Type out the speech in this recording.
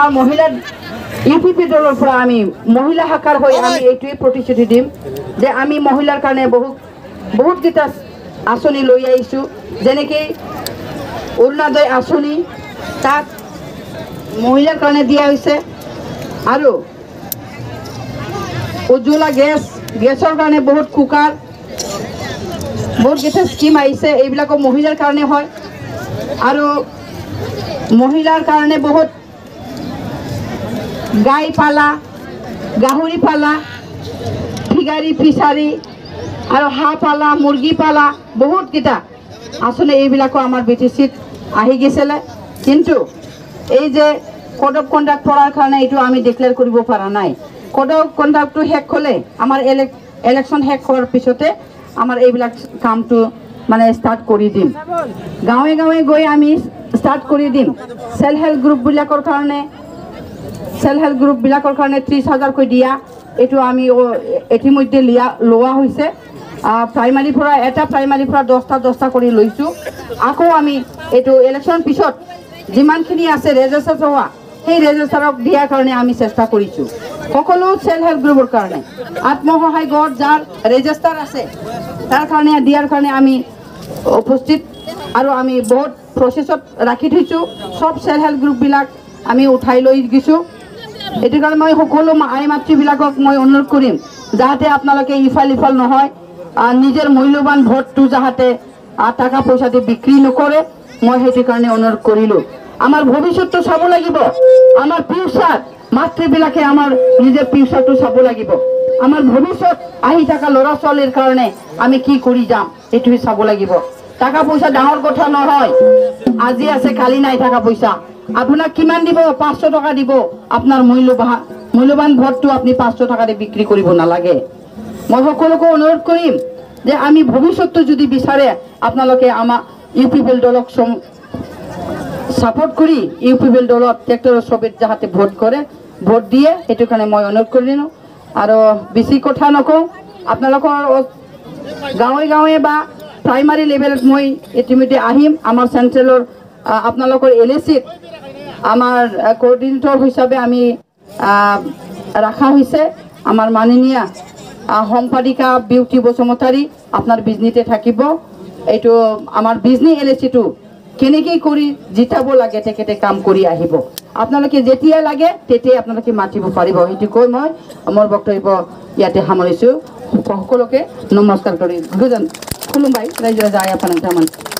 আমাৰ মহিলা U P P দলৰ পৰা আমি মহিলা শাখাৰ হৈ আমি এইটোৱে প্ৰতিশ্ৰুতি দিম যে আমি মহিলাৰ কাৰণে বহুত বহুতকেইটা আঁচনি লৈ আহিছোঁ। যেনেকৈ অৰুণোদয় আঁচনি তাত মহিলাৰ কাৰণে দিয়া হৈছে। আৰু উজ্জ্বলা গেছ গেছৰ কাৰণে বহুত কুকাৰ বহুতকেইটা স্কিম আহিছে এইবিলাকো মহিলাৰ কাৰণে হয়। আৰু মহিলাৰ কাৰণে বহুত গাই পালা গাহৰি পালা ফিগাৰী ফিচাৰী আৰু হাঁহ পালা মুৰ্গী পালা বহুতকেইটা। আঁচনি এইবিলাকো আমাৰ বি টি চিত আহি গৈছিলে। কিন্তু এই যে কোড অফ কণ্ডাক্ট পৰাৰ কাৰণে এইটো আমি ডিক্লেয়াৰ কৰিব পৰা নাই। কোড অফ কণ্ডাক্টটো শেষ হ'লে আমাৰ ইলেক ইলেকশ্যন শেষ হোৱাৰ পিছতে আমাৰ এইবিলাক কামটো মানে ষ্টাৰ্ট কৰি দিম। গাঁৱে গাঁৱে গৈ আমি ষ্টাৰ্ট কৰি দিম। ছেল্ফ হেল্প গ্ৰুপবিলাকৰ কাৰণে ছেল্ফ হেল্প গ্ৰুপবিলাকৰ কাৰণে ত্ৰিছ হাজাৰকৈ দিয়া। এইটো আমি ইতিমধ্যে লিয়া লোৱা হৈছে। প্ৰাইমাৰীৰ পৰা এটা প্ৰাইমাৰীৰ পৰা দহটা দহটা কৰি লৈছোঁ। আকৌ আমি এইটো ইলেকশ্যন পিছত যিমানখিনি আছে ৰেজিষ্টাৰ হোৱা সেই ৰেজিষ্টাৰক দিয়াৰ কাৰণে আমি চেষ্টা কৰিছোঁ। সকলো ছেল্ফ হেল্প গ্ৰুপৰ কাৰণে। আত্মসহায় গোট যাৰ ৰেজিষ্টাৰ আছে তাৰ কাৰণে দিয়াৰ কাৰণে আমি উপস্থিত। আৰু আমি বহুত প্ৰচেছত ৰাখি থৈছোঁ। চব ছেল্ফ হেল্প গ্ৰুপবিলাক আমি উঠাই লৈ গৈছোঁ। এইটো কাৰণে মই সকলো আই মাতৃবিলাকক মই অনুৰোধ কৰিম যাতে আপোনালোকে ইফাল ইফাল নহয় নিজৰ মূল্যৱান ভোটটো যাতে টকা পইচা দি বিক্ৰী নকৰে মই সেইটো কাৰণে অনুৰোধ কৰিলোঁ। আমাৰ ভৱিষ্যতটো চাব লাগিব। আমাৰ ফিউচাৰ মাতৃবিলাকে আমাৰ নিজৰ ফিউচাৰটো চাব লাগিব। আমাৰ ভৱিষ্যত আহি থকা ল'ৰা ছোৱালীৰ কাৰণে আমি কি কৰি যাম সেইটোৱে চাব লাগিব। টকা পইচা ডাঙৰ কথা নহয়। আজি আছে কালি নাই টকা পইচা আপোনাক কিমান দিব? পাঁচশ টকা দিব। আপোনাৰ মূল্যৱান মূল্যৱান ভোটটো আপুনি পাঁচশ টকা দি বিক্ৰী কৰিব নালাগে। মই সকলোকে অনুৰোধ কৰিম যে আমি ভৱিষ্যতটো যদি বিচাৰে আপোনালোকে আমাৰ ইউ পি পি এল দলক ছাপোৰ্ট কৰি ইউ পি পি এল দলত ট্ৰেক্টৰৰ ছবিত যাতে ভোট কৰে ভোট দিয়ে সেইটো কাৰণে মই অনুৰোধ কৰিলোঁ আৰু বেছি কথা নকওঁ আপোনালোকৰ গাঁৱে গাঁৱে বা প্ৰাইমাৰী লেভেলত মই ইতিমধ্যে আহিম। আমাৰ চেণ্ট্ৰেলৰ আপোনালোকৰ এল এ চিত আমাৰ কোঅৰ্ডিনেটৰ হিচাপে আমি ৰখা হৈছে আমাৰ মাননীয়া সম্পাদিকা বিউটি বসুমতাৰী আপোনাৰ বিজনীতে থাকিব। এইটো আমাৰ বিজনী এল এ চিটো কেনেকৈ কৰি জিতাব লাগে তেখেতে কাম কৰি আহিব। আপোনালোকে যেতিয়া লাগে তেতিয়াই আপোনালোকে মাতিব পাৰিব। সেইটো কৈ মই মোৰ বক্তব্য ইয়াতে সামৰিছোঁ। সকলোকে নমস্কাৰ কৰি গোজোন খুলুমবাই ৰাইজে যায় আপোনাক